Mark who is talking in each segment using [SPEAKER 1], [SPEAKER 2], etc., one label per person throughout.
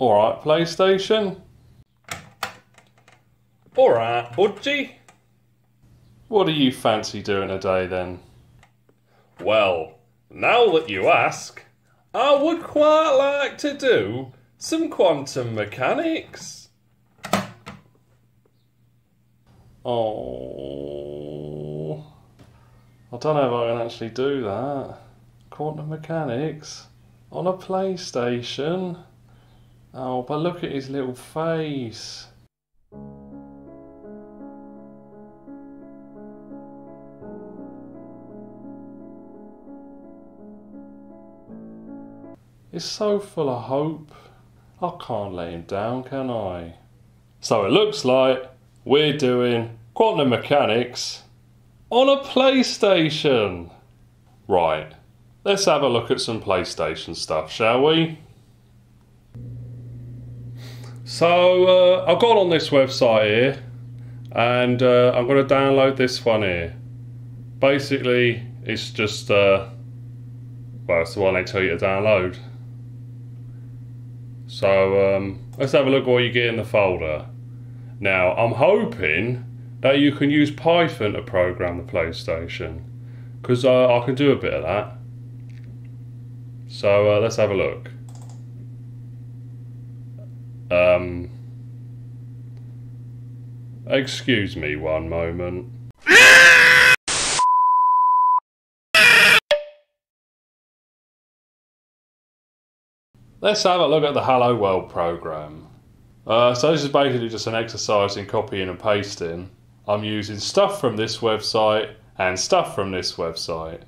[SPEAKER 1] Alright, PlayStation.
[SPEAKER 2] Alright, Budgie.
[SPEAKER 1] What do you fancy doing today then?
[SPEAKER 2] Well, now that you ask, I would quite like to do some quantum mechanics.
[SPEAKER 1] Oh, I don't know if I can actually do that. Quantum mechanics on a PlayStation. Oh, but look at his little face. He's so full of hope. I can't let him down, can I? So it looks like we're doing quantum mechanics on a PlayStation. Right, let's have a look at some PlayStation stuff, shall we? So uh, I've gone on this website here and uh, I'm going to download this one here. Basically, it's just, uh, well, it's the one they tell you to download. So um, let's have a look what you get in the folder. Now, I'm hoping that you can use Python to program the PlayStation because uh, I can do a bit of that. So uh, let's have a look. Um, excuse me one moment. Let's have a look at the Hello World program. Uh, so this is basically just an exercise in copying and pasting. I'm using stuff from this website and stuff from this website.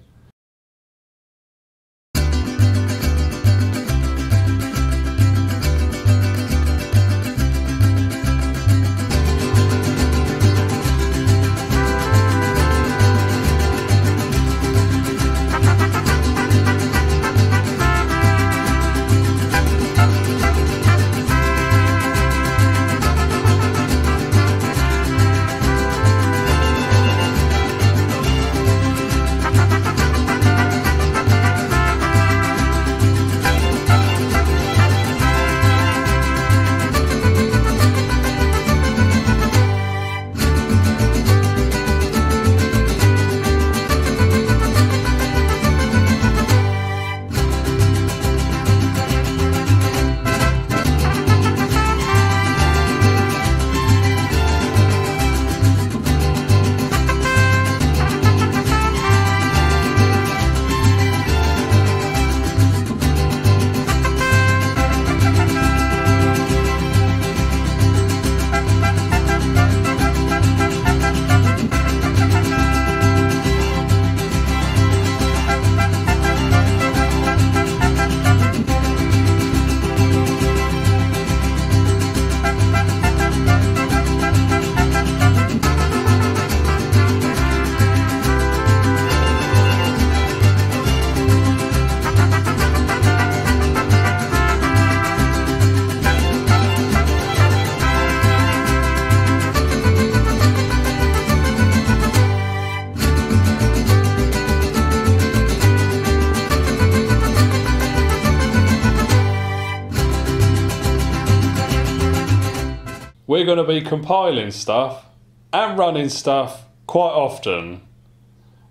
[SPEAKER 1] We're going to be compiling stuff and running stuff quite often.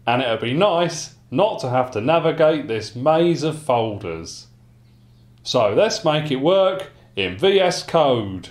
[SPEAKER 1] And it'd be nice not to have to navigate this maze of folders. So let's make it work in VS Code.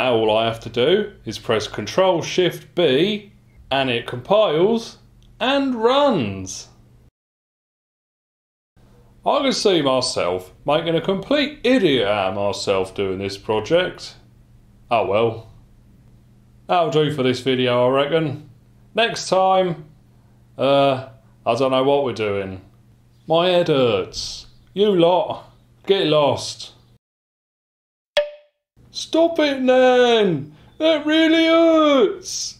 [SPEAKER 1] Now all I have to do is press Control Shift B and it compiles and runs. I can see myself making a complete idiot out of myself doing this project. Oh well. That'll do for this video, I reckon. Next time, uh, I don't know what we're doing. My head hurts. You lot, get lost. Stop it, Nan! That really hurts!